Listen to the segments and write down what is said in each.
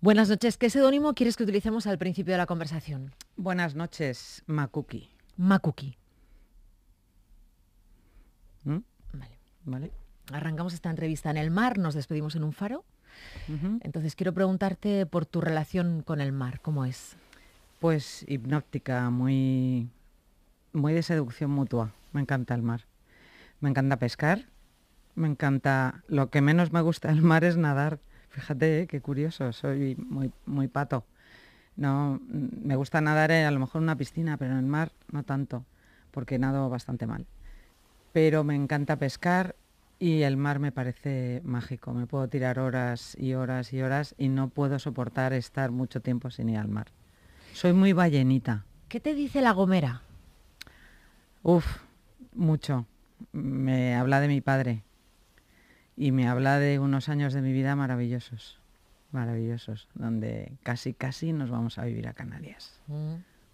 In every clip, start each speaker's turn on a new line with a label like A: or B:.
A: Buenas noches. ¿Qué seudónimo quieres que utilicemos al principio de la conversación?
B: Buenas noches, Makuki.
A: Makuki.
B: ¿Mm?
A: Vale.
B: ¿Vale?
A: Arrancamos esta entrevista en el mar, nos despedimos en un faro. Entonces quiero preguntarte por tu relación con el mar, ¿cómo es?
B: Pues hipnóptica, muy, muy de seducción mutua. Me encanta el mar. Me encanta pescar. Me encanta. Lo que menos me gusta del mar es nadar. Fíjate, ¿eh? qué curioso. Soy muy, muy pato. No, me gusta nadar eh, a lo mejor en una piscina, pero en el mar no tanto, porque nado bastante mal. Pero me encanta pescar y el mar me parece mágico. Me puedo tirar horas y horas y horas y no puedo soportar estar mucho tiempo sin ir al mar. Soy muy ballenita.
A: ¿Qué te dice la gomera?
B: Uf, mucho. Me habla de mi padre y me habla de unos años de mi vida maravillosos, maravillosos, donde casi, casi nos vamos a vivir a Canarias,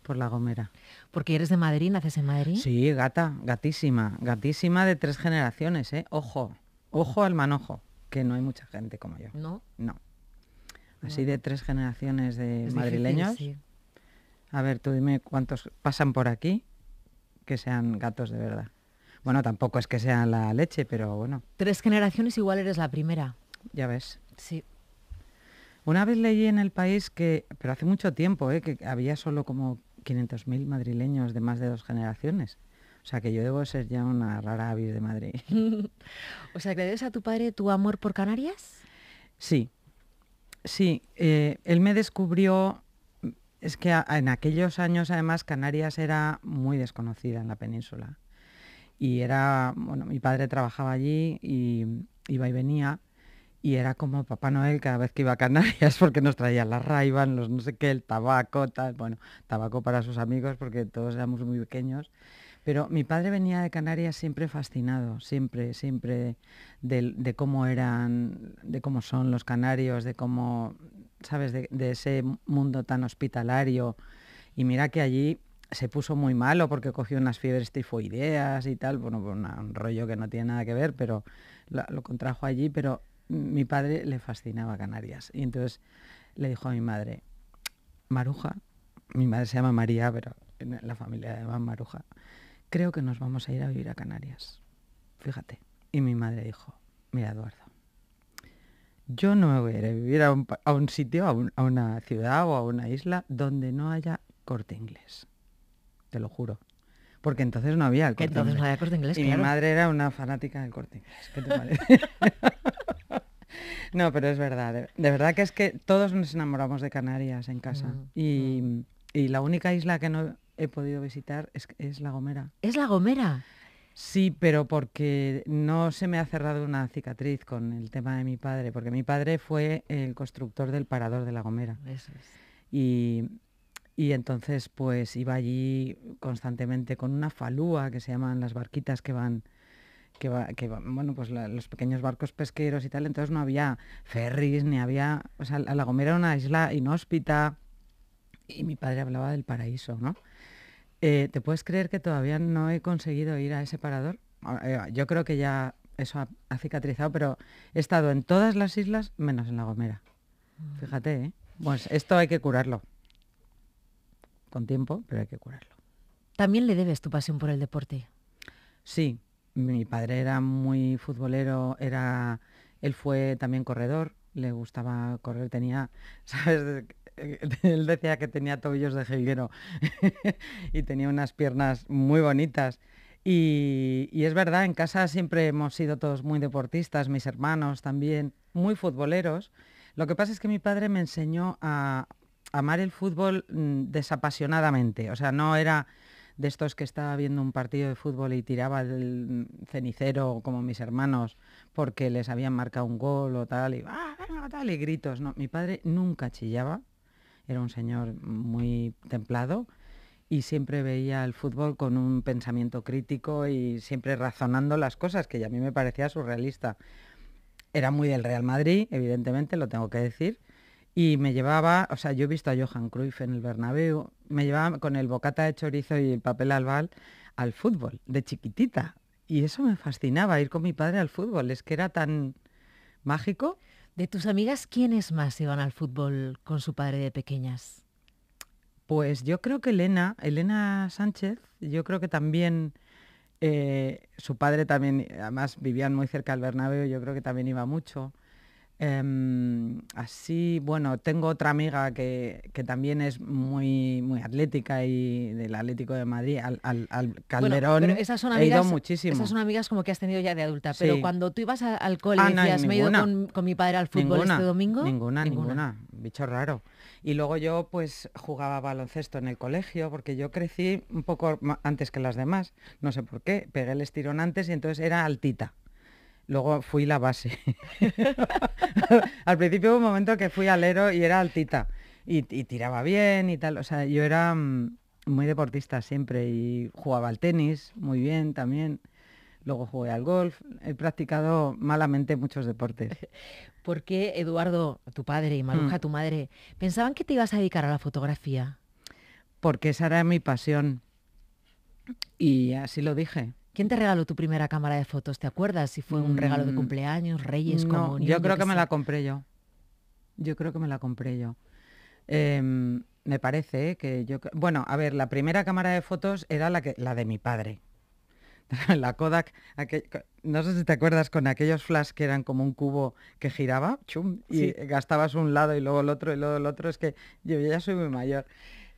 B: por La Gomera.
A: Porque eres de Madrid, naces en Madrid.
B: Sí, gata, gatísima, gatísima de tres generaciones, ¿eh? Ojo, ojo al manojo, que no hay mucha gente como yo.
A: ¿No?
B: No. Así de tres generaciones de
A: Es difícil,
B: madrileños.
A: sí.
B: A ver, tú dime cuántos pasan por aquí que sean gatos de verdad. Bueno, tampoco es que sean la leche, pero bueno,
A: Tres generaciones igual eres la primera.
B: ya ves.
A: Sí.
B: Una vez leí en el país que, pero hace mucho tiempo, ¿eh? que había solo como 500.000 madrileños de más de dos generaciones. O sea que yo debo ser ya una rara avis de Madrid.
A: O sea, ¿que le debes a tu padre tu amor por Canarias?
B: Sí, sí. eh, él me descubrió, es que a- en aquellos años además Canarias era muy desconocida en la península. Y era, bueno, mi padre trabajaba allí y iba y venía. Y era como Papá Noel cada vez que iba a Canarias porque nos traía las Raiban, los no sé qué, el tabaco, tal. Bueno, tabaco para sus amigos porque todos éramos muy pequeños. Pero mi padre venía de Canarias siempre fascinado, siempre, siempre de, cómo eran, de cómo son los canarios, de cómo, ¿sabes?, de ese mundo tan hospitalario. Y mira que allí se puso muy malo porque cogió unas fiebres tifoideas y tal, bueno, pues un rollo que no tiene nada que ver, pero lo contrajo allí, pero mi padre le fascinaba Canarias. Y entonces le dijo a mi madre, Maruja, mi madre se llama María, pero en la familia llaman Maruja, creo que nos vamos a ir a vivir a Canarias. Fíjate. Y mi madre dijo, mira Eduardo, yo no me voy a ir a vivir a un, sitio, a, a una ciudad o a una isla donde no haya corte inglés. Te lo juro. Porque entonces no había el corte
A: entonces no
B: inglés.
A: había corte inglés,
B: Y
A: claro.
B: mi madre era una fanática del corte inglés. ¿Qué te parece? no, pero es verdad. De, de verdad que es que todos nos enamoramos de Canarias en casa.
A: Mm,
B: Y, y la única isla que no he podido visitar es, es La Gomera.
A: Es la gomera.
B: Sí, pero porque no se me ha cerrado una cicatriz con el tema de mi padre, porque mi padre fue el constructor del parador de La Gomera.
A: Eso es.
B: Y, y entonces pues iba allí constantemente con una falúa que se llaman las barquitas que van, que va, que van- bueno, pues la- los pequeños barcos pesqueros y tal, entonces no había ferries, ni había, o sea, La Gomera era una isla inhóspita y mi padre hablaba del paraíso, ¿no? Eh, ¿Te puedes creer que todavía no he conseguido ir a ese parador? Ah, eh, Yo creo que ya eso ha, ha cicatrizado, pero he estado en todas las islas menos en La Gomera. Fíjate, ¿eh? Pues esto hay que curarlo. Con tiempo, pero hay que curarlo.
A: También le debes tu pasión por el deporte.
B: Sí, mi padre era muy futbolero, era, él fue también corredor, le gustaba correr, tenía, ¿sabes? Él decía que tenía tobillos de jilguero y tenía unas piernas muy bonitas. Y, y es verdad, en casa siempre hemos sido todos muy deportistas, mis hermanos también, muy futboleros. Lo que pasa es que mi padre me enseñó a amar el fútbol mm, desapasionadamente, o sea, no era de estos que estaba viendo un partido de fútbol y tiraba el cenicero como mis hermanos porque les habían marcado un gol o tal y, "Ah, venga", tal, y gritos. No, mi padre nunca chillaba, era un señor muy templado y siempre veía el fútbol con un pensamiento crítico y siempre razonando las cosas, que a mí me parecía surrealista. Era muy del Real Madrid, evidentemente, lo tengo que decir, y me llevaba, o sea, yo he visto a Johan Cruyff en el Bernabéu, me llevaba con el bocata de chorizo y el papel albal al fútbol, de chiquitita. Y eso me fascinaba, ir con mi padre al fútbol, es que era tan mágico.
A: De tus amigas, ¿quiénes más iban al fútbol con su padre de pequeñas?
B: Pues yo creo que Elena, Elena Sánchez, yo creo que también eh, su padre también, además vivían muy cerca del Bernabéu, yo creo que también iba mucho. Em, así, bueno, tengo otra amiga que, que, también es muy, muy atlética y del Atlético de Madrid, al, al, Calderón.
A: esas son amigas, muchísimo. Esas son amigas como que has tenido ya de adulta. Pero cuando tú ibas al cole y decías, me he ido con, mi padre al fútbol este domingo.
B: Ninguna, ninguna, bicho raro. Y luego yo pues jugaba baloncesto en el colegio, porque yo crecí un poco antes que las demás. No sé por qué. Pegué el estirón antes y entonces era altita. Luego fui la base. Al principio hubo un momento que fui alero y era altita. Y, tiraba bien y tal. O sea, yo era mm, muy deportista siempre y jugaba al tenis muy bien también. Luego jugué al golf. He practicado malamente muchos deportes.
A: ¿Por qué Eduardo, tu padre, y Maruja, mm. tu madre, pensaban que te ibas a dedicar a la fotografía?
B: Porque esa era mi pasión. Y así lo dije.
A: ¿Quién te regaló tu primera cámara de fotos? ¿Te acuerdas si fue un regalo de mm, cumpleaños, Reyes, no,
B: Yo creo que me la compré yo. Yo creo que me la compré yo. Em, me parece ¿eh? que yo... Bueno, a ver, la primera cámara de fotos era la, que, la de mi padre. la Kodak, no sé si te acuerdas con aquellos flash que eran como un cubo que giraba, chum, y gastabas un lado y luego el otro y luego el otro. Es que yo ya soy muy mayor.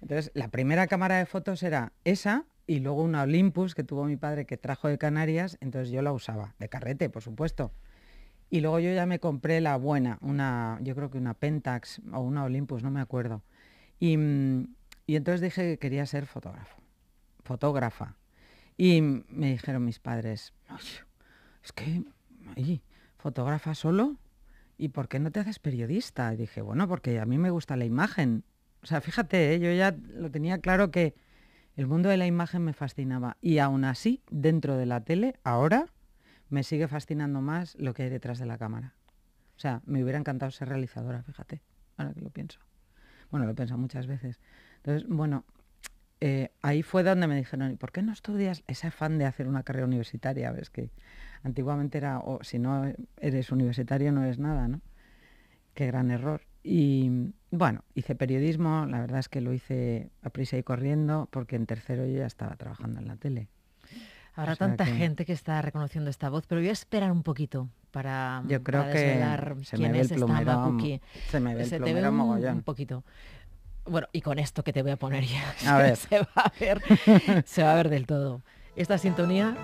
B: Entonces, la primera cámara de fotos era esa, y luego una Olympus que tuvo mi padre que trajo de Canarias, entonces yo la usaba, de carrete, por supuesto. Y luego yo ya me compré la buena, una, yo creo que una Pentax o una Olympus, no me acuerdo. Y, mm, y entonces dije que quería ser fotógrafo, fotógrafa. Y me dijeron mis padres, es que, fotógrafa solo, ¿y por qué no te haces periodista? Y dije, bueno, porque a mí me gusta la imagen. O sea, fíjate, ¿eh? yo ya lo tenía claro que el mundo de la imagen me fascinaba y aún así, dentro de la tele, ahora me sigue fascinando más lo que hay detrás de la cámara. O sea, me hubiera encantado ser realizadora, fíjate, ahora que lo pienso. Bueno, lo pensado muchas veces. Entonces, bueno, eh, ahí fue donde me dijeron, ¿y por qué no estudias ese afán de hacer una carrera universitaria? Ves que antiguamente era, o si no eres universitario no eres nada, ¿no? Qué gran error. Y bueno, hice periodismo, la verdad es que lo hice a prisa y corriendo, porque en tercero yo ya estaba trabajando en la tele.
A: Habrá tanta gente que está reconociendo esta voz, pero voy a esperar un poquito para,
B: yo creo que se me ve el plumero, Se me ve el plumero mogollón.
A: Un poquito. Bueno, y con esto que te voy a poner ya, a ver. se va a ver, se va a ver del todo. Esta sintonía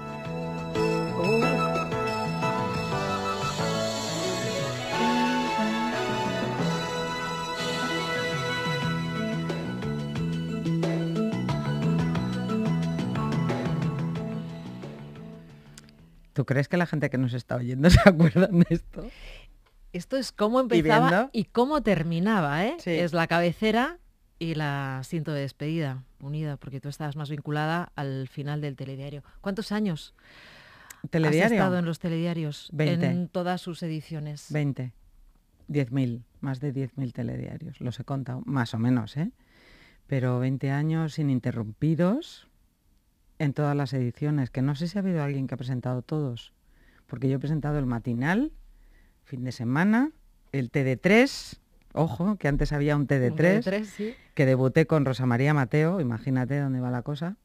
B: ¿Tú crees que la gente que nos está oyendo se acuerdan de esto?
A: Esto es cómo empezaba y, cómo terminaba, ¿eh? Es la cabecera y la cinta de despedida unida, porque tú estabas más vinculada al final del telediario. ¿Cuántos años
B: ¿Telediario? has
A: estado en los telediarios?
B: 20.
A: En todas sus ediciones.
B: 20. 10.000, más de 10.000 telediarios, los he contado, más o menos, ¿eh? Pero 20 años ininterrumpidos, en todas las ediciones, que no sé si ha habido alguien que ha presentado todos, porque yo he presentado el matinal, fin de semana, el TD3, ojo, que antes había un TD3, que debuté con Rosa María Mateo, imagínate dónde va la cosa,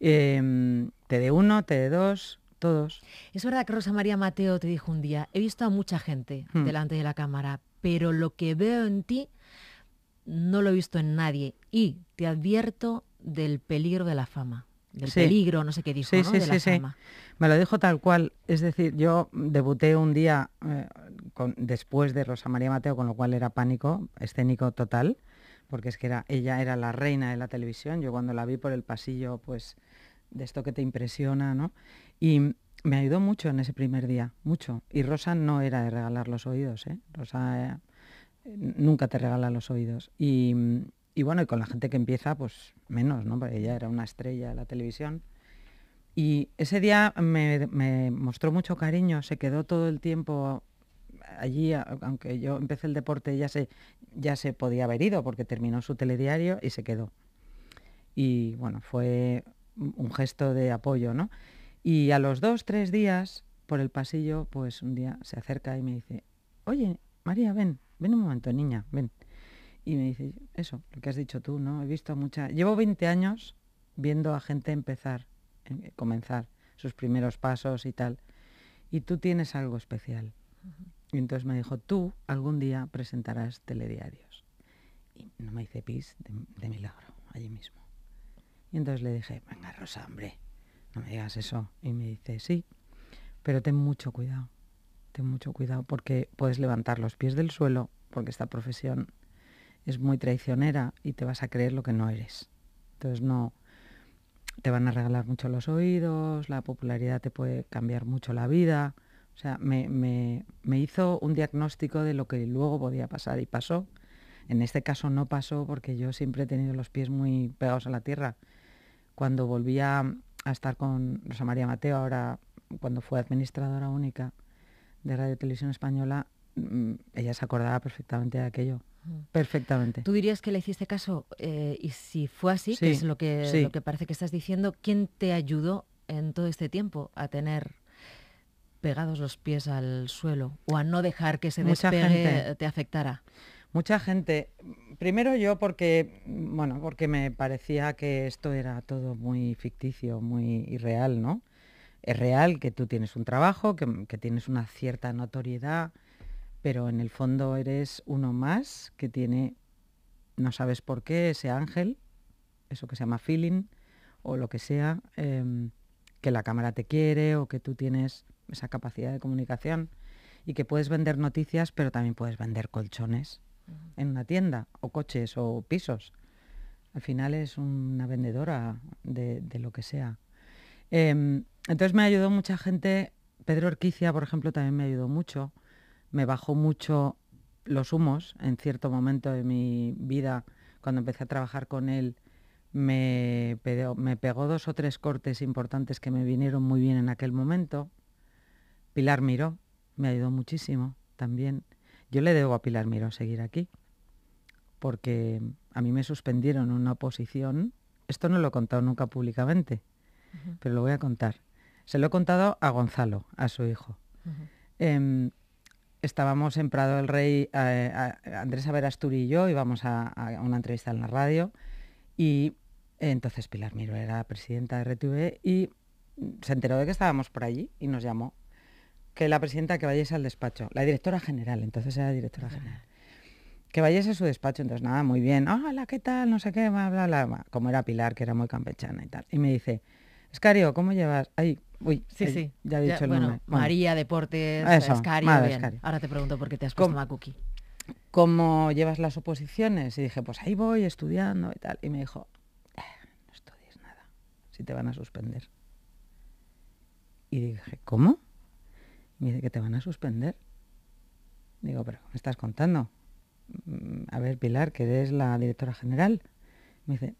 B: TD1, TD2, todos.
A: Es verdad que Rosa María Mateo te dijo un día, he visto a mucha gente hmm. delante de la cámara, pero lo que veo en ti no lo he visto en nadie y te advierto del peligro de la fama del peligro, no sé qué dijo,
B: sí,
A: ¿no?
B: Sí,
A: de
B: la Me lo dijo tal cual. Es decir, yo debuté un día eh, después de Rosa María Mateo, con lo cual era pánico escénico total, porque es que era, ella era la reina de la televisión. Yo cuando la vi por el pasillo, pues de esto que te impresiona, ¿no? Y me ayudó mucho en ese primer día, mucho. Y Rosa no era de regalar los oídos, ¿eh? Rosa eh, nunca te regala los oídos. Y, y bueno, y con la gente que empieza, pues menos, ¿no? Ella era una estrella de la televisión. Y ese día me, mostró mucho cariño, se quedó todo el tiempo allí, aunque yo empecé el deporte, ya se, ya se podía haber ido porque terminó su telediario y se quedó. Y bueno, fue un gesto de apoyo, ¿no? Y a los dos, tres días, por el pasillo, pues un día se acerca y me dice, oye, María, ven, ven un momento, niña, ven. Y me dice, eso, lo que has dicho tú, ¿no? He visto mucha... Llevo 20 años viendo a gente empezar, eh, comenzar sus primeros pasos y tal. Y tú tienes algo especial. Y entonces me dijo, tú algún día presentarás telediarios. Y no me hice pis de, milagro, allí mismo. Y entonces le dije, venga Rosa, hombre, no me digas eso. Y me dice, sí, pero ten mucho cuidado, ten mucho cuidado porque puedes levantar los pies del suelo, porque esta profesión es muy traicionera y te vas a creer lo que no eres. Entonces no, te van a regalar mucho los oídos, la popularidad te puede cambiar mucho la vida. O sea, me, me, hizo un diagnóstico de lo que luego podía pasar y pasó. En este caso no pasó porque yo siempre he tenido los pies muy pegados a la tierra. Cuando volvía a estar con Rosa María Mateo, ahora cuando fue administradora única de Radio Televisión Española, ella se acordaba perfectamente de aquello. Perfectamente.
A: ¿Tú dirías que le hiciste caso? Eh, y si fue así, que es lo que, lo que parece que estás diciendo, ¿quién te ayudó en todo este tiempo a tener pegados los pies al suelo o a no dejar que ese despegue te afectara?
B: Mucha gente. Primero yo porque, bueno, porque me parecía que esto era todo muy ficticio, muy irreal, ¿no? Es real que tú tienes un trabajo, que, que tienes una cierta notoriedad, pero en el fondo eres uno más que tiene, no sabes por qué, ese ángel, eso que se llama feeling, o lo que sea, em, que la cámara te quiere o que tú tienes esa capacidad de comunicación y que puedes vender noticias, pero también puedes vender colchones en una tienda, o coches, o pisos. Al final es una vendedora de, lo que sea. Em, entonces me ayudó mucha gente, Pedro Orquicia, por ejemplo, también me ayudó mucho me bajó mucho los humos en cierto momento de mi vida, cuando empecé a trabajar con él, me pegó, me pegó dos o tres cortes importantes que me vinieron muy bien en aquel momento. Pilar Miró me ayudó muchísimo también. Yo le debo a Pilar Miró seguir aquí, porque a mí me suspendieron una oposición. Esto no lo he contado nunca públicamente, pero lo voy a contar. Se lo he contado a Gonzalo, a su hijo estábamos en Prado del Rey, eh, Andrés Averasturi y yo íbamos a, una entrevista en la radio y entonces Pilar Miro era presidenta de RTV y se enteró de que estábamos por allí y nos llamó. Que la presidenta que vayase al despacho, la directora general, entonces era directora general. Que vayase a su despacho, entonces nada, muy bien, hola, ¿qué tal? No sé qué, bla, bla, bla, como era Pilar, que era muy campechana y tal. Y me dice, Escario, ¿cómo llevas? Ay, Uy, sí, sí. Ya he dicho el nombre.
A: María Deportes, Escario, Ahora te pregunto por qué te has puesto Macuki.
B: ¿Cómo llevas las oposiciones? Y dije, pues ahí voy estudiando y tal. Y me dijo, eh, no estudies nada, si te van a suspender. Y dije, ¿cómo? Y me dice que te van a suspender. Digo, pero ¿me estás contando? Mm, a ver, Pilar, que eres la directora general. Me dice,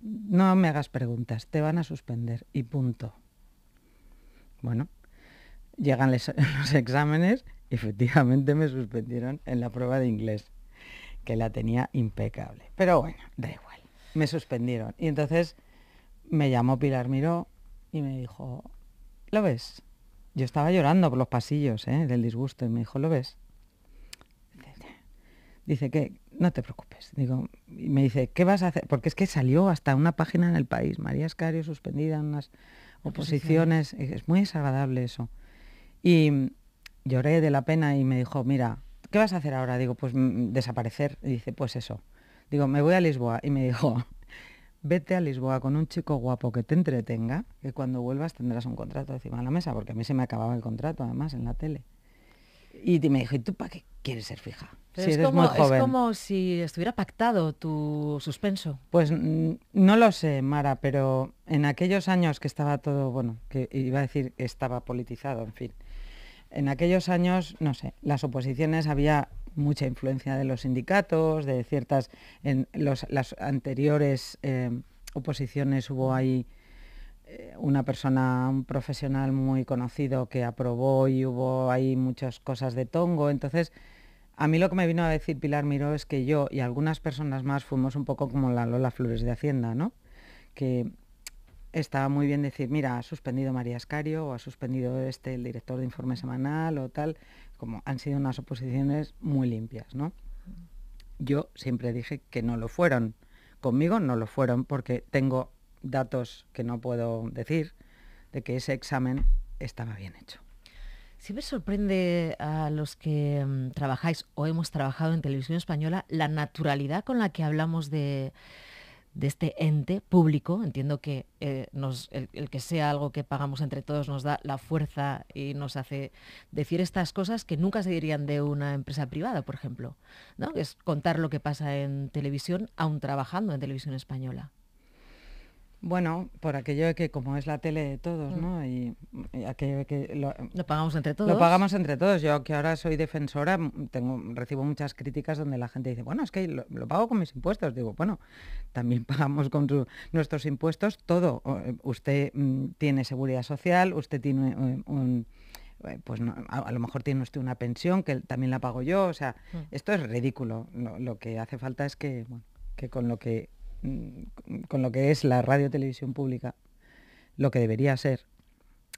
B: no me hagas preguntas, te van a suspender y punto. Bueno, llegan los exámenes y efectivamente me suspendieron en la prueba de inglés, que la tenía impecable. Pero bueno, da igual, me suspendieron. Y entonces me llamó Pilar Miró y me dijo, ¿lo ves? Yo estaba llorando por los pasillos ¿eh? del disgusto y me dijo, ¿lo ves? Dice que no te preocupes. Digo, y me dice, ¿qué vas a hacer? Porque es que salió hasta una página en el país, María Escario suspendida en unas oposiciones, es muy desagradable eso. Y lloré de la pena y me dijo, mira, ¿qué vas a hacer ahora? Digo, pues mm, desaparecer. Y dice, pues eso. Digo, me voy a Lisboa. Y me dijo, vete a Lisboa con un chico guapo que te entretenga, que cuando vuelvas tendrás un contrato encima de la mesa, porque a mí se me acababa el contrato además en la tele. Y me dijo, ¿y tú para qué quieres ser fija?
A: es, como, es como si estuviera pactado tu suspenso.
B: Pues no lo sé, Mara, pero en aquellos años que estaba todo, bueno, que iba a decir que estaba politizado, en fin. En aquellos años, no sé, las oposiciones había mucha influencia de los sindicatos, de ciertas, en los, las anteriores eh, oposiciones hubo ahí una persona, un profesional muy conocido que aprobó y hubo ahí muchas cosas de tongo, entonces a mí lo que me vino a decir Pilar Miró es que yo y algunas personas más fuimos un poco como la Lola Flores de Hacienda, ¿no? Que estaba muy bien decir, mira, ha suspendido María Escario o ha suspendido este el director de informe semanal o tal, como han sido unas oposiciones muy limpias, ¿no? Yo siempre dije que no lo fueron. Conmigo no lo fueron porque tengo datos que no puedo decir de que ese examen estaba bien hecho.
A: me sorprende a los que mm, trabajáis o hemos trabajado en televisión española la naturalidad con la que hablamos de, de este ente público. Entiendo que eh, el, que sea algo que pagamos entre todos nos da la fuerza y nos hace decir estas cosas que nunca se dirían de una empresa privada, por ejemplo. ¿no? Que es contar lo que pasa en televisión, aún trabajando en televisión española.
B: Bueno, por aquello de que como es la tele de todos, ¿no? Mm. Y, aquello que
A: lo, pagamos entre todos.
B: Lo pagamos entre todos. Yo que ahora soy defensora, tengo, recibo muchas críticas donde la gente dice, bueno, es que lo, pago con mis impuestos. Digo, bueno, también pagamos con nuestros impuestos todo. Eh, usted mm, tiene seguridad social, usted tiene eh, un, eh, pues a, lo mejor tiene usted una pensión que también la pago yo. O sea, mm. esto es ridículo. Lo, que hace falta es que, que con lo que con lo que es la radio televisión pública, lo que debería ser,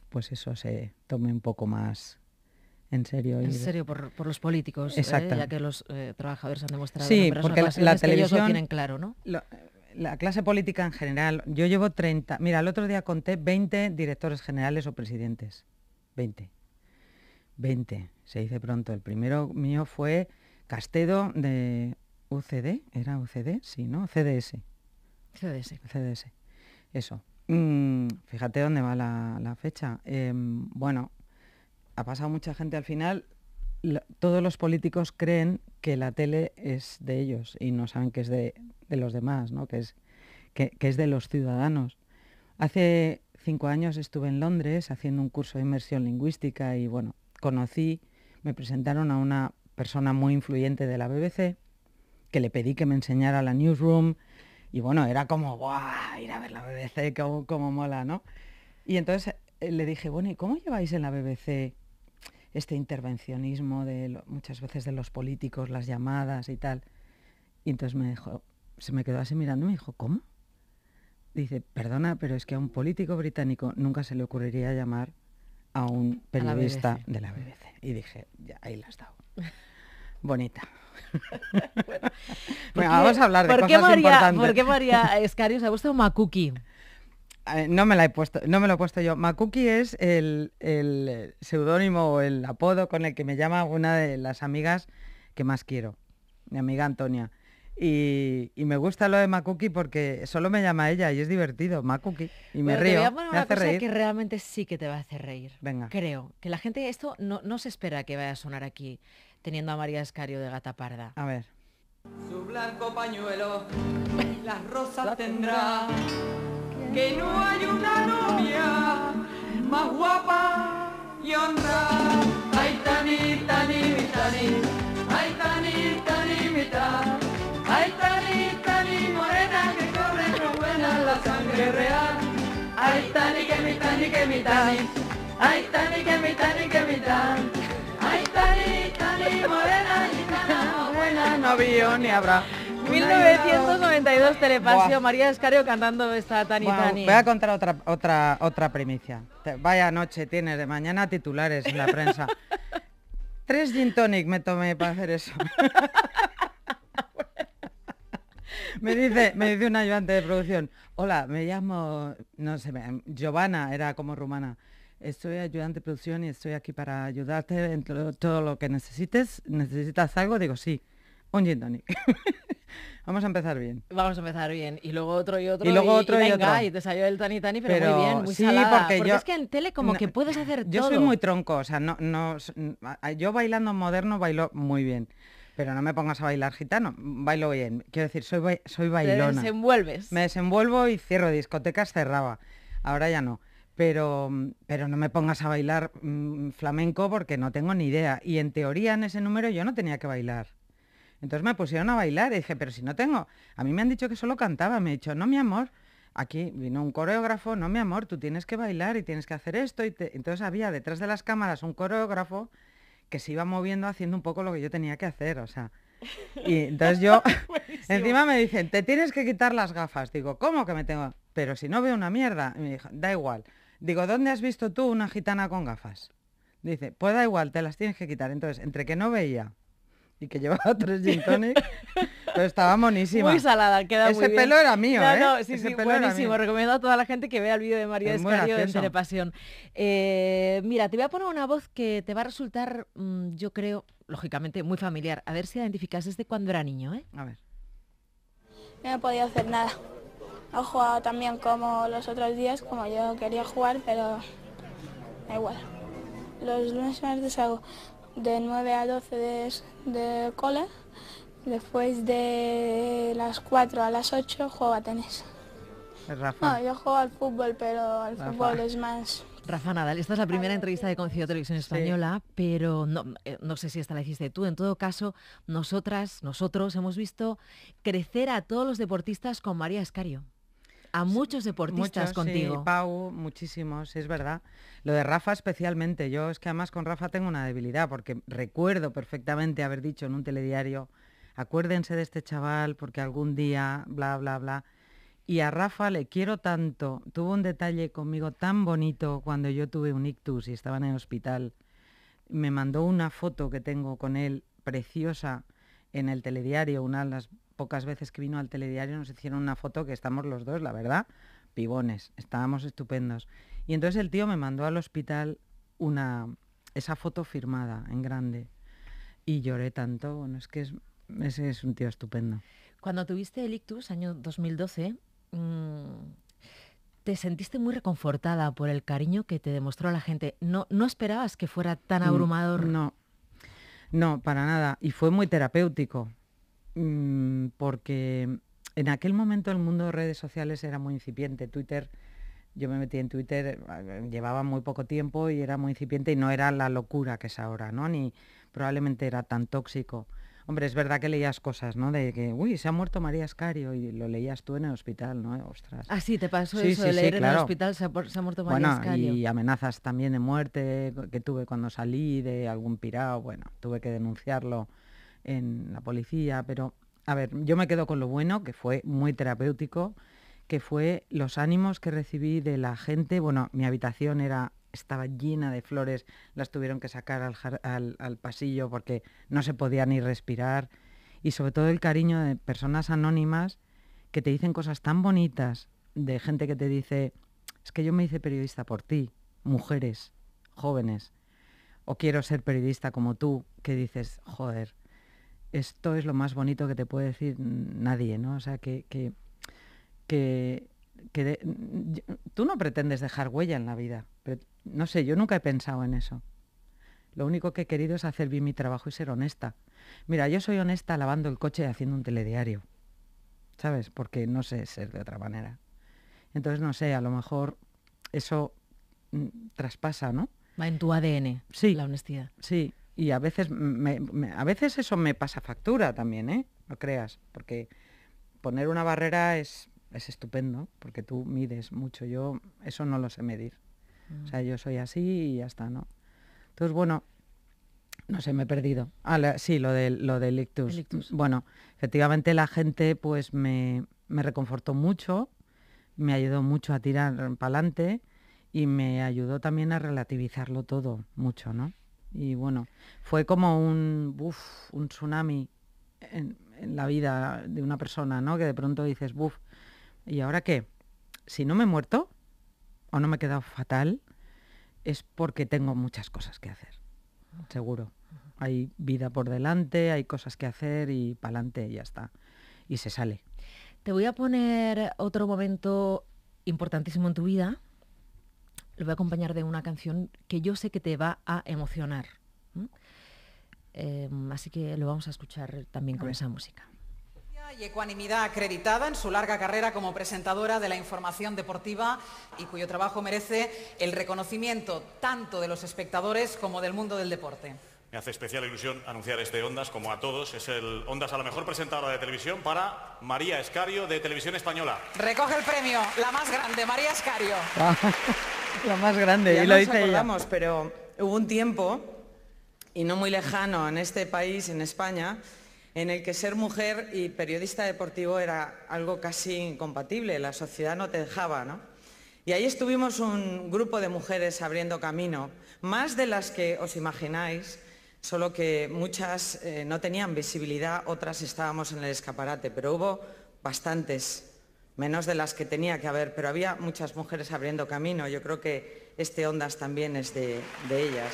B: pues eso se tome un poco más en serio.
A: En serio, por, los políticos, ¿eh? ya que los eh, trabajadores han demostrado
B: sí, porque la, televisión
A: lo tienen claro, ¿no?
B: la clase política en general, yo llevo 30, mira, el otro día conté 20 directores generales o presidentes, 20. 20, se dice pronto. El primero mío fue Castedo de UCD, ¿era UCD? Sí, ¿no? CDS.
A: CDS.
B: CDS. Eso. Mm, fíjate dónde va la, fecha. Em, bueno, ha pasado mucha gente al final. todos los políticos creen que la tele es de ellos y no saben que es de, los demás, ¿no? que, es, que, es de los ciudadanos. Hace cinco años estuve en Londres haciendo un curso de inmersión lingüística y bueno, conocí, me presentaron a una persona muy influyente de la BBC, que le pedí que me enseñara la newsroom, y bueno, era como, ¡guau! Ir a ver la BBC, como, mola, ¿no? Y entonces eh, le dije, bueno, ¿y cómo lleváis en la BBC este intervencionismo de muchas veces de los políticos, las llamadas y tal? Y entonces me dijo, se me quedó así mirando y me dijo, ¿cómo? Dice, perdona, pero es que a un político británico nunca se le ocurriría llamar a un periodista de la BBC. Y dije, ya, ahí la has dado. Bonita. bueno, vamos a hablar de cosas
A: María,
B: importantes.
A: ¿Por qué María Escarios ha puesto Makuki?
B: Eh, no me la he puesto, no me lo he puesto yo. Makuki es el, el seudónimo o el apodo con el que me llama una de las amigas que más quiero, mi amiga Antonia. Y, me gusta lo de Makuki porque solo me llama ella y es divertido, Makuki. Y me río.
A: Te voy a poner una cosa que realmente sí que te va a hacer reír.
B: Venga.
A: Creo que la gente, esto no, no se espera que vaya a sonar aquí teniendo a María Escario de gata parda.
B: A ver.
C: Su blanco pañuelo, las rosas tendrá, que no hay una novia más guapa y honra. Ay, tani, tani, mi tani, ay, tani, tani, mi tani, ay, tani, tani, morena, que corre muy buena la sangre real. Ay, tani, que mi tani, que mi tani, ay, tani, que mi tani, que mi tani. Ay, tani, tani, morena, gitana, buena, no vio ni habrá.
A: 1992 Telepasio, María Escario cantando esta Tani Tani.
B: Voy a contar otra otra otra primicia. Vaya noche tienes de mañana titulares en la prensa. Tres gin tonic me tomé para hacer eso. me dice, me dice un ayudante de producción, hola, me llamo, no sé, Giovanna, era como rumana estoy ayudante de producción y estoy aquí para ayudarte en todo, lo que necesites. ¿Necesitas algo? Digo, sí, un gin tonic. Vamos a empezar bien.
A: Vamos a empezar bien. Y luego otro y otro.
B: Y luego otro y,
A: y te salió el tani tani, pero, muy bien, muy sí, Porque,
B: yo,
A: es que en tele como que puedes hacer
B: yo
A: todo.
B: Yo soy muy tronco, o sea, no, no, yo bailando moderno bailo muy bien. Pero no me pongas a bailar gitano, bailo bien. Quiero decir, soy, soy bailona.
A: Te desenvuelves.
B: Me desenvuelvo y cierro discotecas, cerraba. Ahora ya no pero, pero no me pongas a bailar mm, flamenco porque no tengo ni idea. Y en teoría en ese número yo no tenía que bailar. Entonces me pusieron a bailar y dije, pero si no tengo, a mí me han dicho que solo cantaba, me he dicho, no mi amor, aquí vino un coreógrafo, no mi amor, tú tienes que bailar y tienes que hacer esto. Y Entonces había detrás de las cámaras un coreógrafo que se iba moviendo haciendo un poco lo que yo tenía que hacer, o sea. Y entonces yo, encima me dicen, te tienes que quitar las gafas. Digo, ¿cómo que me tengo? Pero si no veo una mierda. Y me dijo, da igual. Digo, ¿dónde has visto tú una gitana con gafas? Dice, pues da igual, te las tienes que quitar. Entonces, entre que no veía y que llevaba tres gin tonic, pero estaba monísima.
A: Muy salada, queda
B: Ese
A: muy bien.
B: pelo era mío,
A: No,
B: ¿eh?
A: no, sí,
B: Ese
A: sí, buenísimo. Recomiendo a toda la gente que vea el vídeo de María
B: Es
A: Escario en. Telepasión. Eh, mira, te voy a poner una voz que te va a resultar, mm, yo creo, lógicamente, muy familiar. A ver si identificas desde cuando era niño, ¿eh?
B: A ver.
D: No he podido hacer nada. He jugado también como los otros días, como yo quería jugar, pero da igual. Los lunes y martes hago de 9 a 12 de, de cole. Después de las 4 a las 8 juego a tenis.
B: Rafa.
D: No, yo juego al fútbol, pero el
B: Rafa.
D: fútbol es más...
A: Rafa Nadal, esta es la primera entrevista de Concilio Televisión Española, pero no, eh, no sé si esta la hiciste tú. En todo caso, nosotras, nosotros hemos visto crecer a todos los deportistas con María Escario. A muchos deportistas
B: Muchos,
A: contigo.
B: Sí, Pau, muchísimos, es verdad. Lo de Rafa especialmente. Yo es que además con Rafa tengo una debilidad porque recuerdo perfectamente haber dicho en un telediario, acuérdense de este chaval porque algún día, bla, bla, bla. Y a Rafa le quiero tanto. Tuvo un detalle conmigo tan bonito cuando yo tuve un ictus y estaba en el hospital. Me mandó una foto que tengo con él preciosa en el telediario, una de las pocas veces que vino al telediario nos hicieron una foto que estamos los dos, la verdad, pibones, estábamos estupendos. Y entonces el tío me mandó al hospital una esa foto firmada en grande y lloré tanto, bueno, es que es, ese es un tío estupendo.
A: Cuando tuviste el ictus, año 2012, mm, te sentiste muy reconfortada por el cariño que te demostró la gente. No, no esperabas que fuera tan
B: Mm,
A: abrumador.
B: No, no, para nada. Y fue muy terapéutico, mm, porque en aquel momento el mundo de redes sociales era muy incipiente. Twitter, yo me metí en Twitter, eh, llevaba muy poco tiempo y era muy incipiente y no era la locura que es ahora, ¿no? Ni probablemente era tan tóxico. Hombre, es verdad que leías cosas, ¿no? De que, uy, se ha muerto María Escario y lo leías tú en el hospital, ¿no? Ostras.
A: Ah, sí, te pasó
B: Sí,
A: eso
B: sí,
A: de
B: sí,
A: leer en el
B: claro.
A: hospital, se ha, por- se ha muerto María
B: Bueno,
A: Escario.
B: y amenazas también de muerte que tuve cuando salí de algún pirao. Bueno, tuve que denunciarlo en la policía, pero a ver, yo me quedo con lo bueno, que fue muy terapéutico, que fue los ánimos que recibí de la gente. Bueno, mi habitación era estaba llena de flores, las tuvieron que sacar al, al pasillo porque no se podía ni respirar. Y sobre todo el cariño de personas anónimas que te dicen cosas tan bonitas, de gente que te dice, es que yo me hice periodista por ti, mujeres, jóvenes, o quiero ser periodista como tú, que dices, joder, esto es lo más bonito que te puede decir nadie, ¿no? O sea, que, que, que, que de- yo- tú no pretendes dejar huella en la vida. pero no sé, yo nunca he pensado en eso. Lo único que he querido es hacer bien mi trabajo y ser honesta. Mira, yo soy honesta lavando el coche y haciendo un telediario, ¿sabes? Porque no sé ser de otra manera. Entonces, no sé, a lo mejor eso mm, traspasa, ¿no?
A: Va en tu ADN,
B: Sí.
A: la honestidad.
B: Sí, y a veces, me- me- a veces eso me pasa factura también, ¿eh? No creas, porque poner una barrera es, es estupendo, porque tú mides mucho. Yo eso no lo sé medir. O sea, yo soy así y ya está, ¿no? Entonces, bueno, no sé, me he perdido. Ah, la- sí, lo del, lo del ictus.
A: Ictus.
B: Bueno, efectivamente la gente pues me, me reconfortó mucho, me ayudó mucho a tirar para adelante y me ayudó también a relativizarlo todo mucho, ¿no? Y bueno, fue como un, buf, un tsunami en, en la vida de una persona, ¿no? Que de pronto dices, buf, ¿y ahora qué? Si no me he muerto o no me he quedado fatal, es porque tengo muchas cosas que hacer, seguro. Hay vida por delante, hay cosas que hacer y para adelante ya está. Y se sale.
A: Te voy a poner otro momento importantísimo en tu vida. Lo voy a acompañar de una canción que yo sé que te va a emocionar. ¿m? Eh, así que lo vamos a escuchar también con esa música.
E: y ecuanimidad acreditada en su larga carrera como presentadora de la información deportiva y cuyo trabajo merece el reconocimiento tanto de los espectadores como del mundo del deporte.
F: Me hace especial ilusión anunciar este Ondas, como a todos. Es el Ondas a la mejor presentadora de televisión para María Escario de Televisión Española.
E: Recoge el premio, la más grande, María Escario.
B: Lo más grande,
G: Ya
B: y lo
G: nos
B: dice ella.
G: pero hubo un tiempo, y no muy lejano en este país, en España, en el que ser mujer y periodista deportivo era algo casi incompatible, la sociedad no te dejaba, ¿no? Y ahí estuvimos un grupo de mujeres abriendo camino, más de las que os imagináis, solo que muchas eh, no tenían visibilidad, otras estábamos en el escaparate, pero hubo bastantes, menos de las que tenía que haber, pero había muchas mujeres abriendo camino. Yo creo que este Ondas también es de, ellas.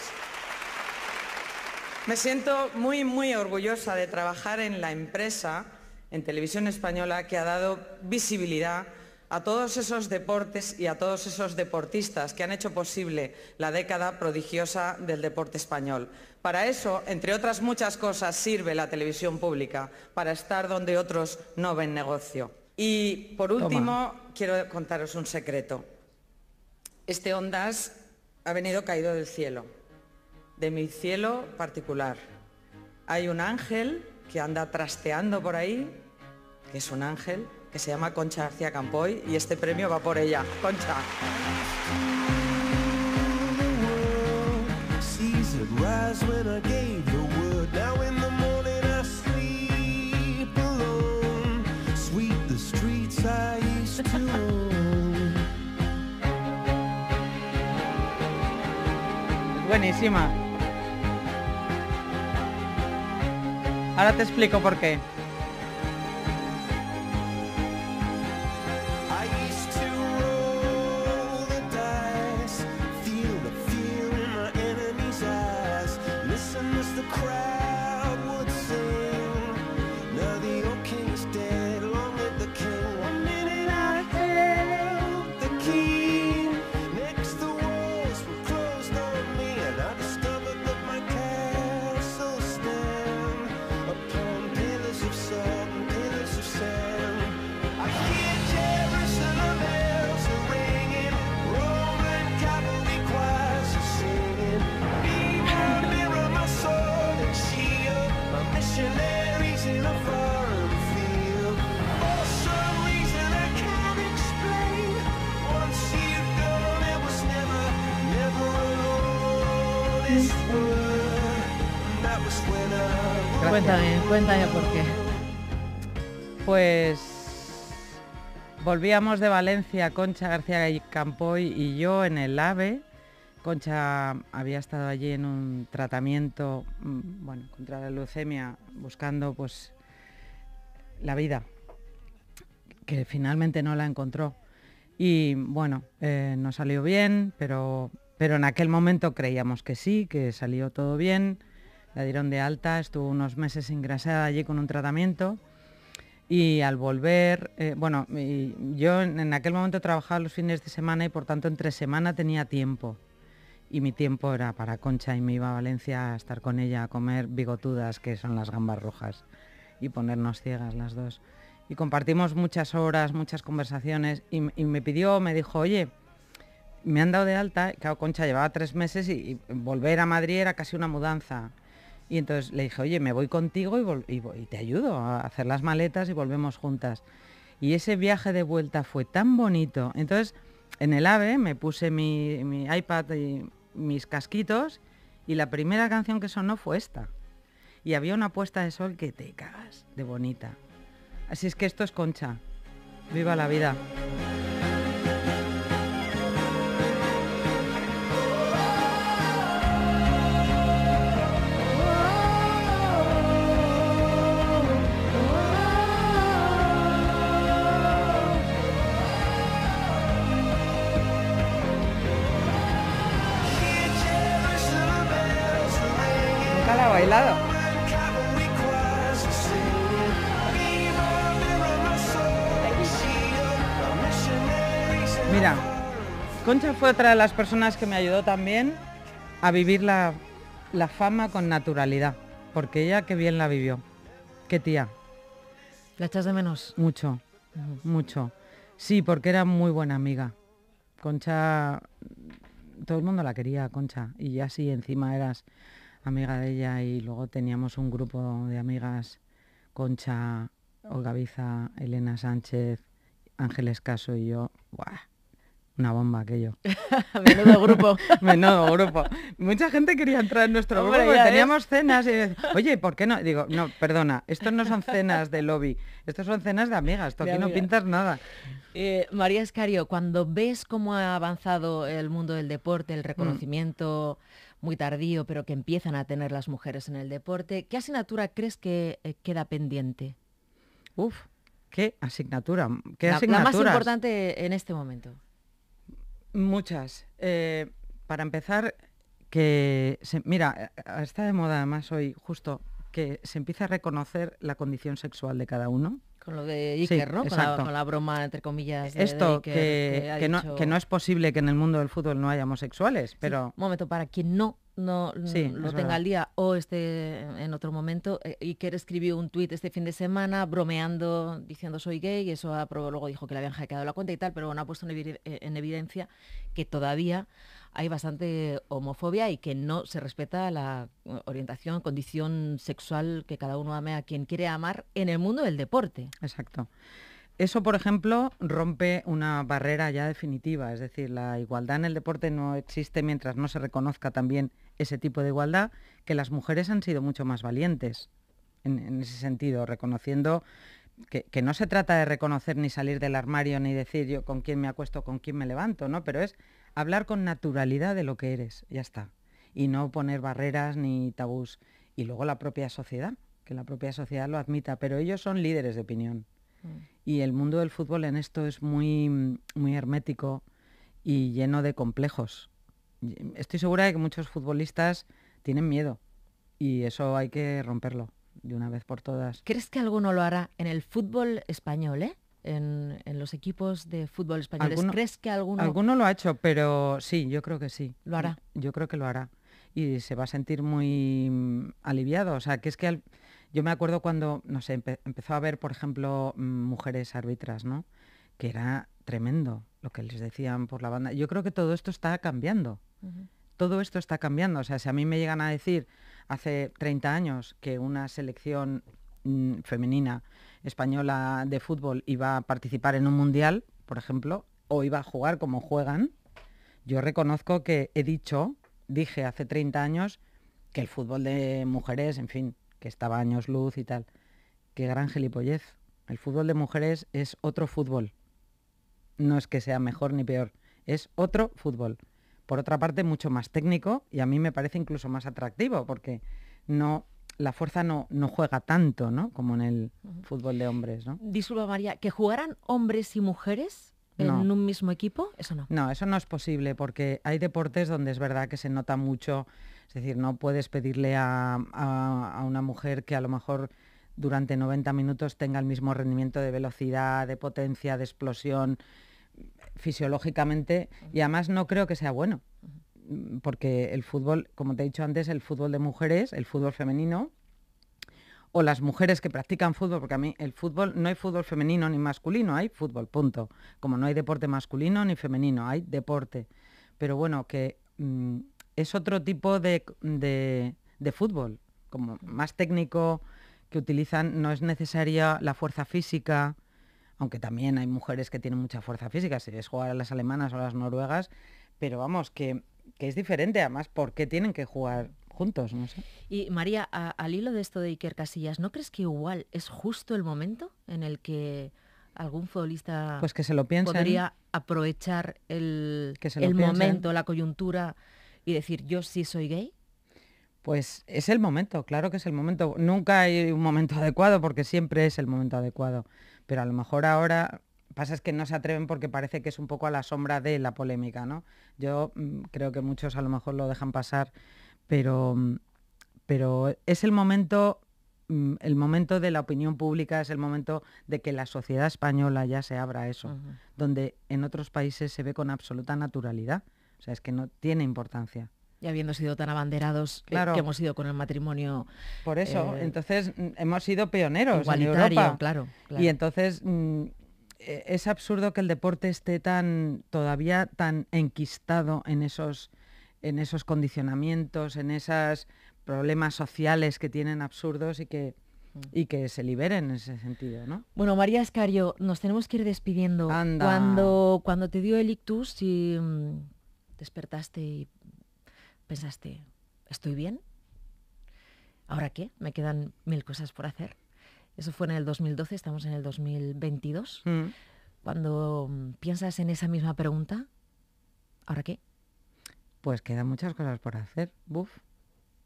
G: Me siento muy, muy orgullosa de trabajar en la empresa, en Televisión Española, que ha dado visibilidad a todos esos deportes y a todos esos deportistas que han hecho posible la década prodigiosa del deporte español. Para eso, entre otras muchas cosas, sirve la televisión pública, para estar donde otros no ven negocio. Y por último, quiero contaros un secreto. Este Ondas ha venido caído del cielo, de mi cielo particular. Hay un ángel que anda trasteando por ahí, que es un ángel, que se llama Concha García Campoy y este premio va por ella. Concha.
B: Buenísima. Ahora te explico por qué.
A: Cuéntame, cuéntame por qué.
B: Pues volvíamos de Valencia, Concha García Campoy y yo en el AVE. Concha había estado allí en un tratamiento mm, bueno, contra la leucemia, buscando pues la vida, que finalmente no la encontró. Y bueno, eh, no salió bien, pero, pero en aquel momento creíamos que sí, que salió todo bien la dieron de alta, estuvo unos meses ingresada allí con un tratamiento y al volver, eh, bueno, yo en, aquel momento trabajaba los fines de semana y por tanto entre semana tenía tiempo y mi tiempo era para Concha y me iba a Valencia a estar con ella a comer bigotudas, que son las gambas rojas, y ponernos ciegas las dos. Y compartimos muchas horas, muchas conversaciones y, me pidió, me dijo, oye, me han dado de alta, claro, Concha llevaba tres meses y volver a Madrid era casi una mudanza. Y entonces le dije, oye, me voy contigo y, te ayudo a hacer las maletas y volvemos juntas. Y ese viaje de vuelta fue tan bonito. Entonces, en el AVE me puse mi, mi iPad y mis casquitos y la primera canción que sonó fue esta. Y había una puesta de sol que te cagas de bonita. Así es que esto es concha. Viva la vida. Fue otra de las personas que me ayudó también a vivir la, fama con naturalidad, porque ella qué bien la vivió. Qué tía.
A: ¿La echas de menos?
B: Mucho, mucho. Sí, porque era muy buena amiga. Concha, todo el mundo la quería, Concha, y ya sí, encima eras amiga de ella y luego teníamos un grupo de amigas, Concha, Olga Viza, Elena Sánchez, Ángeles Caso y yo. Una bomba aquello.
A: Menudo grupo.
B: Menudo grupo. Mucha gente quería entrar en nuestro
A: Hombre,
B: grupo teníamos cenas y decía, oye, ¿por qué no? Digo, no, perdona, estos no son cenas de lobby, estos son cenas de amigas, tú
A: De
B: aquí no pintas nada.
A: Eh, María Escario, cuando ves cómo ha avanzado el mundo del deporte,
B: Mm.
A: el reconocimiento muy tardío, pero que empiezan a tener las mujeres en el deporte, ¿qué asignatura crees que eh, queda pendiente?
B: Uf, qué asignatura, qué
A: La, la más importante en este momento.
B: Muchas. Eh, para empezar, que se- mira, eh, está de moda además hoy justo que se empiece a reconocer la condición sexual de cada uno.
A: Con lo de
B: Sí,
A: Iker, ¿no? Con la, con la broma, entre comillas, de, de
B: Esto,
A: Iker,
B: que, que no,
A: dicho-
B: que no es posible que en el mundo del fútbol no haya homosexuales,
A: Sí,
B: pero
A: un momento, para quien no, no
B: Sí,
A: lo tenga al día o esté en otro momento, eh, Iker escribió un tuit este fin de semana bromeando, diciendo soy gay, y eso aprobó, luego dijo que le habían hackeado la cuenta y tal, pero bueno, ha puesto en, eh, en evidencia que todavía hay bastante homofobia y que no se respeta la eh, orientación, condición sexual que cada uno ame a quien quiere amar en el mundo del deporte.
B: Exacto. Eso, por ejemplo, rompe una barrera ya definitiva, es decir, la igualdad en el deporte no existe mientras no se reconozca también ese tipo de igualdad, que las mujeres han sido mucho más valientes en, ese sentido, reconociendo que, que no se trata de reconocer ni salir del armario ni decir yo con quién me acuesto, con quién me levanto, ¿no? Pero es hablar con naturalidad de lo que eres, ya está. Y no poner barreras ni tabús. Y luego la propia sociedad, que la propia sociedad lo admita, pero ellos son líderes de opinión. Y el mundo del fútbol en esto es muy, muy hermético y lleno de complejos. Estoy segura de que muchos futbolistas tienen miedo y eso hay que romperlo de una vez por todas.
A: ¿Crees que alguno lo hará en el fútbol español, eh? En, en los equipos de fútbol españoles. ¿Crees que alguno,
B: Alguno lo ha hecho, pero sí, yo creo que sí.
A: Lo hará.
B: Yo creo que lo hará. Y se va a sentir muy mm, aliviado. O sea, que es que al- yo me acuerdo cuando, no sé, empe- empezó a haber, por ejemplo, mm, mujeres árbitras, ¿no? Que era tremendo lo que les decían por la banda. Yo creo que todo esto está cambiando. Todo esto está cambiando. O sea, si a mí me llegan a decir hace 30 años que una selección mm, femenina española de fútbol iba a participar en un mundial, por ejemplo, o iba a jugar como juegan, yo reconozco que he dicho, dije hace 30 años, que el fútbol de mujeres, en fin, que estaba años luz y tal. Qué gran gilipollez. El fútbol de mujeres es otro fútbol. No es que sea mejor ni peor, es otro fútbol. Por otra parte, mucho más técnico y a mí me parece incluso más atractivo porque no la fuerza no, no juega tanto, ¿no? Como en el fútbol de hombres, ¿no?
A: disculpa María, que jugaran hombres y mujeres
B: No.
A: en un mismo equipo? Eso no.
B: No, eso no es posible porque hay deportes donde es verdad que se nota mucho, es decir, no puedes pedirle a, a- a una mujer que a lo mejor durante 90 minutos tenga el mismo rendimiento de velocidad, de potencia, de explosión, fisiológicamente, y además no creo que sea bueno, porque el fútbol, como te he dicho antes, el fútbol de mujeres, el fútbol femenino, o las mujeres que practican fútbol, porque a mí el fútbol no hay fútbol femenino ni masculino, hay fútbol, punto. Como no hay deporte masculino ni femenino, hay deporte. Pero bueno, que mm, es otro tipo de, de- de fútbol, como más técnico, que utilizan, no es necesaria la fuerza física, aunque también hay mujeres que tienen mucha fuerza física, si es jugar a las alemanas o a las noruegas, pero vamos, que, que es diferente, además, ¿por qué tienen que jugar juntos? No sé.
A: Y María, a- al hilo de esto de Iker Casillas, ¿no crees que igual es justo el momento en el que algún futbolista
B: Pues que se lo piensen.
A: podría aprovechar el,
B: Que se lo
A: el
B: piensen.
A: momento, la coyuntura y decir yo sí soy gay?
B: Pues es el momento, claro que es el momento. Nunca hay un momento adecuado porque siempre es el momento adecuado. Pero a lo mejor ahora pasa es que no se atreven porque parece que es un poco a la sombra de la polémica, ¿no? Yo mm, creo que muchos a lo mejor lo dejan pasar, pero, mm, pero es el momento, mm, el momento de la opinión pública, es el momento de que la sociedad española ya se abra a eso, donde en otros países se ve con absoluta naturalidad. O sea, es que no tiene importancia.
A: Y habiendo sido tan abanderados eh, que hemos sido con el matrimonio
B: Por eso,
A: Eh,
B: entonces mm, hemos sido pioneros en
A: igualitario,
B: Europa.
A: claro, claro.
B: Y entonces mm, e- es absurdo que el deporte esté tan todavía tan enquistado en esos en esos condicionamientos, en esos problemas sociales que tienen absurdos y que y que se liberen en ese sentido, ¿no?
A: Bueno, María Escario, nos tenemos que ir despidiendo.
B: Anda.
A: Cuando, cuando te dio el ictus y mm, despertaste y pensaste, ¿estoy bien? ¿Ahora qué? Me quedan mil cosas por hacer. Eso fue en el 2012, estamos en el 2022.
B: Mm.
A: Cuando mm, piensas en esa misma pregunta, ¿ahora qué?
B: Pues quedan muchas cosas por hacer, buf,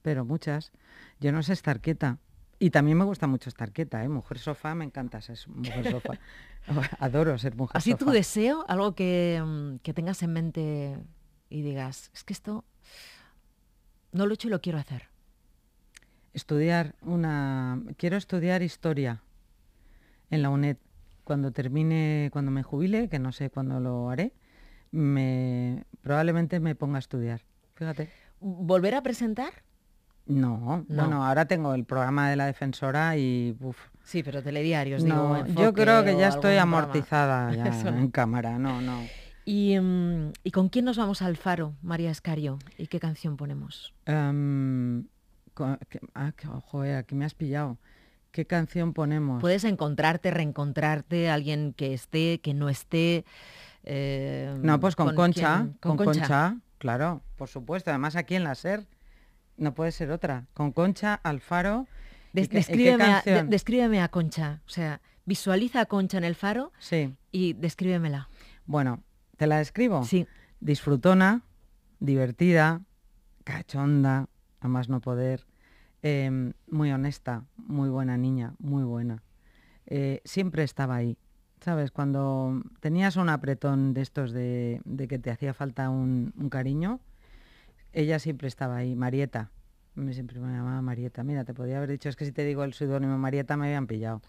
B: pero muchas. Yo no sé estar quieta. Y también me gusta mucho estar quieta, ¿eh? Mujer sofá, me encanta ser mujer sofá. Adoro ser mujer
A: Así
B: sofá.
A: tu deseo, algo que, mm, que tengas en mente y digas, es que esto no lo he hecho y lo quiero hacer.
B: Estudiar una... Quiero estudiar historia en la UNED. Cuando termine, cuando me jubile, que no sé cuándo lo haré, me probablemente me ponga a estudiar. Fíjate.
A: ¿Volver a presentar?
B: No,
A: No.
B: bueno, ahora tengo el programa de la defensora y uf,
A: Sí, pero telediarios,
B: no,
A: digo,
B: yo creo que ya estoy amortizada ya en cámara, no, no.
A: ¿Y, mm, ¿Y con quién nos vamos al faro, María Escario? ¿Y qué canción ponemos?
B: Em, que- ah, que- joder, aquí me has pillado. ¿Qué canción ponemos?
A: Puedes encontrarte, reencontrarte, alguien que esté, que no esté. eh,
B: no, pues con, Concha,
A: quién?
B: con, Concha. claro, por supuesto. Además aquí en la SER no puede ser otra. Con Concha, Alfaro. ¿y
A: Des-
B: qué-
A: descríbeme, a, de- descríbeme a Concha. O sea, visualiza a Concha en el faro
B: Sí,
A: y descríbemela.
B: bueno, ¿te la describo?
A: Sí.
B: disfrutona, divertida, cachonda, a más no poder, em, muy honesta, muy buena niña, muy buena. Eh, siempre estaba ahí, ¿sabes? Cuando tenías un apretón de estos de, de que te hacía falta un, un cariño, ella siempre estaba ahí, Marieta. Me siempre me llamaba Marieta. Mira, te podía haber dicho, es que si te digo el seudónimo Marieta me habían pillado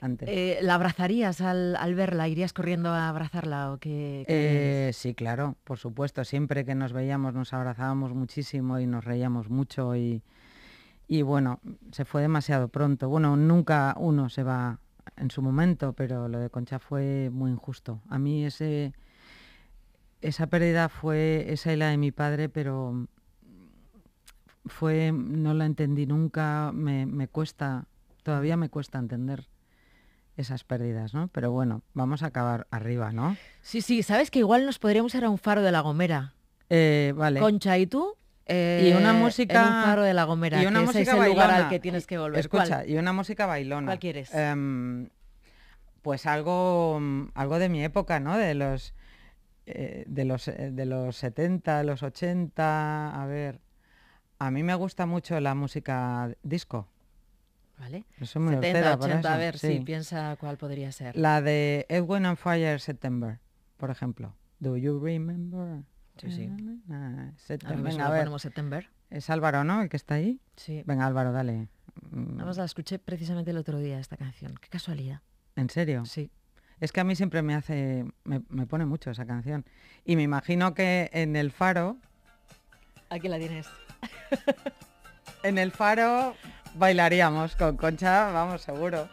B: antes.
A: Eh, ¿La abrazarías al, al verla? ¿Irías corriendo a abrazarla o qué? qué
B: Eh, sí, claro, por supuesto. Siempre que nos veíamos nos abrazábamos muchísimo y nos reíamos mucho y, y bueno, se fue demasiado pronto. Bueno, nunca uno se va en su momento, pero lo de Concha fue muy injusto. A mí ese, esa pérdida fue esa y la de mi padre, pero fue, no la entendí nunca, me, me cuesta, todavía me cuesta entender esas pérdidas, ¿no? Pero bueno, vamos a acabar arriba, ¿no?
A: Sí, sí, sabes que igual nos podríamos ir a un faro de La Gomera.
B: Eh, vale.
A: Concha y tú. eh,
B: y una música
A: En un faro de La Gomera.
B: y una
A: que
B: música
A: ese es el lugar al que tienes que volver.
B: Escucha,
A: ¿Cuál?
B: y una música bailona.
A: ¿Cuál quieres?
B: Em, pues algo, algo de mi época, ¿no? De los eh, de los eh, de los 70, de los 80, a ver. A mí me gusta mucho la música disco.
A: ¿Vale?
B: Soy muy
A: 70,
B: hortera para
A: 80, a ver, sí.
B: sí.
A: piensa cuál podría ser.
B: La de Edwin and Fire September, por ejemplo. Do you remember?
A: Sí, sí.
B: Ah,
A: A
B: September.
A: mí me
B: Venga,
A: suena
B: a ver.
A: ponemos September.
B: Es Álvaro, ¿no? El que está ahí.
A: Sí.
B: Venga, Álvaro, dale. Mm,
A: Además la escuché precisamente el otro día, esta canción. Qué casualidad.
B: ¿En serio?
A: Sí.
B: Es que a mí siempre me hace, me, me pone mucho esa canción. Y me imagino que en el faro,
A: Aquí la tienes.
B: en el faro bailaríamos con Concha, vamos, seguro.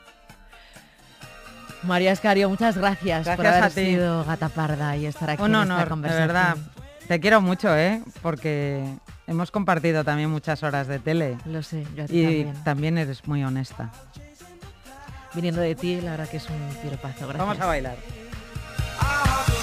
A: María Escario, muchas gracias, por
B: Gracias
A: haber
B: a ti.
A: sido gata parda y estar aquí
B: Un
A: en esta
B: honor, de
A: conversación.
B: verdad. Te quiero mucho, ¿eh? Porque hemos compartido también muchas horas de tele.
A: Lo sé, yo a ti
B: Y
A: también.
B: también eres muy honesta.
A: Viniendo de ti, la verdad que es un piropazo. Gracias.
B: Vamos a bailar.
C: To